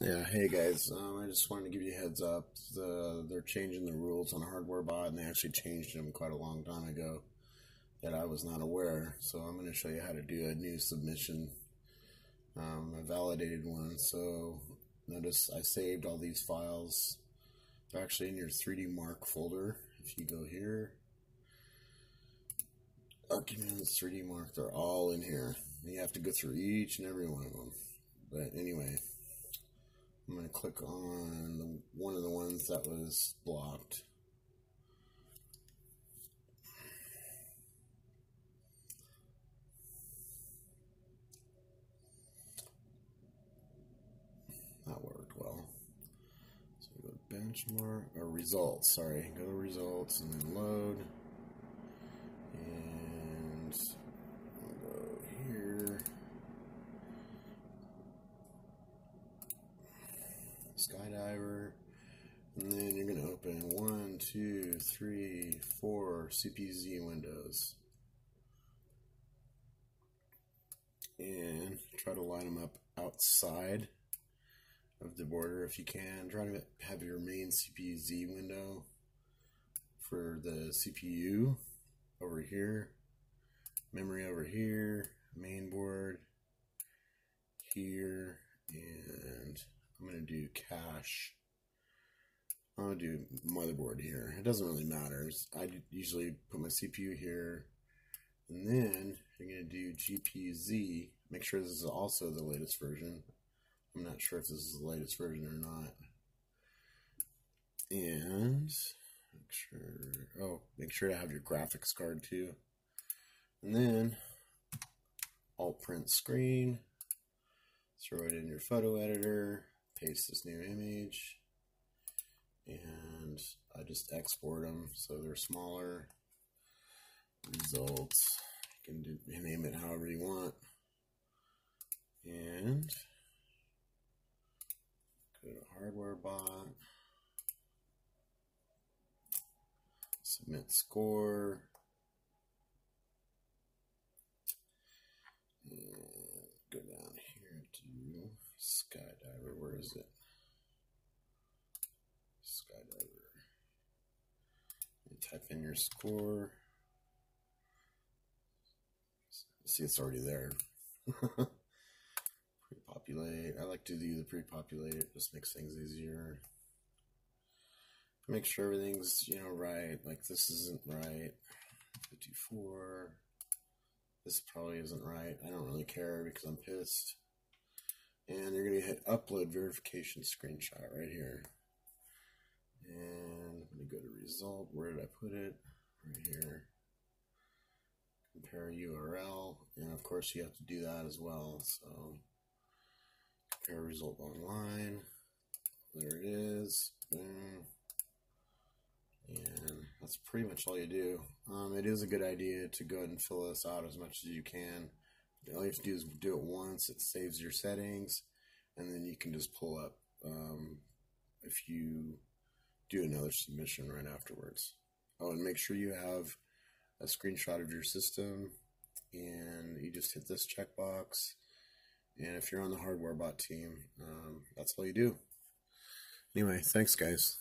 Yeah, hey guys. Um, I just wanted to give you heads up. The, they're changing the rules on Hardware Bot, and they actually changed them quite a long time ago that I was not aware. So I'm going to show you how to do a new submission, um, a validated one. So notice I saved all these files. They're actually in your 3D Mark folder. If you go here, documents, 3D Mark, they're all in here. You have to go through each and every one of them. But anyway. I'm going to click on the, one of the ones that was blocked. That worked well. So go to benchmark or results. Sorry, go to results and then load. Skydiver. And then you're going to open one, two, three, four CPU-Z windows. And try to line them up outside of the border if you can. Try to have your main CPU-Z window for the CPU over here, memory over here, main board here, and I'm going to do cache. I'm to do motherboard here. It doesn't really matter. I usually put my CPU here. And then I'm to do GPU-Z. Make sure this is also the latest version. I'm not sure if this is the latest version or not. And make sure, oh, make sure to have your graphics card too. And then alt print screen, throw it in your photo editor, paste this new image just export them so they're smaller. Results you can do, name it however you want. And go to hardware bot. Submit score. Go down here to Skydiver, where is it? Type in your score. See, it's already there. pre-populate. I like to do the pre-populate. It just makes things easier. Make sure everything's, you know, right. Like this isn't right. 54. This probably isn't right. I don't really care because I'm pissed and you're going to hit upload verification screenshot right here. And let me go to result. Where did I put it? Right here. Compare URL. And of course, you have to do that as well. So, compare result online. There it is. Boom. And that's pretty much all you do. Um, it is a good idea to go ahead and fill this out as much as you can. All you have to do is do it once. It saves your settings, and then you can just pull up um, if you do another submission right afterwards. Oh, and make sure you have a screenshot of your system, and you just hit this checkbox. And if you're on the hardware bot team, um, that's all you do. Anyway, thanks, guys.